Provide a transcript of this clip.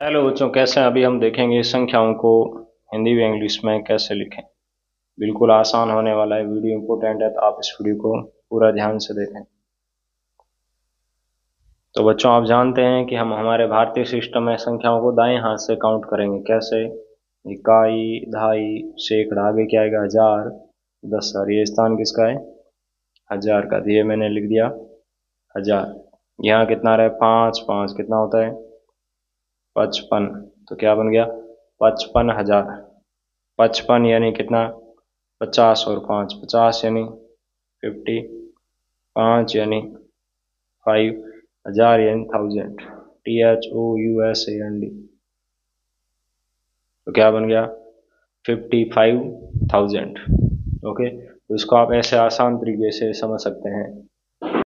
Hello बच्चों, कैसे हैं? अभी हम देखेंगे संख्याओं को हिंदी व इंग्लिश में कैसे लिखें। बिल्कुल आसान होने वाला है, वीडियो इंपॉर्टेंट है तो आप इस वीडियो को पूरा ध्यान से देखें। तो बच्चों, आप जानते हैं कि हम हमारे भारतीय सिस्टम में संख्याओं को दाएँ हाथ से काउंट करेंगे। कैसे? इकाई ढाई सैकड़ा आगे क्या आएगा? हज़ार, दस। हज़ार ये स्थान किसका है? हज़ार का। ये मैंने लिख दिया, हज़ार। यहाँ कितना रहे पाँच पाँच। कितना होता है? पचपन। तो क्या बन गया? पचपन हज़ार। पचपन यानी कितना? पचास और पाँच। पचास यानी फिफ्टी पाँच यानी फाइव हज़ार यानी thousand T H O U S A N D तो क्या बन गया? फिफ्टी फाइव थाउज़ेंड ओके तो इसको आप ऐसे आसान तरीके से समझ सकते हैं।